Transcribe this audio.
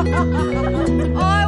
哈哈哈哈哈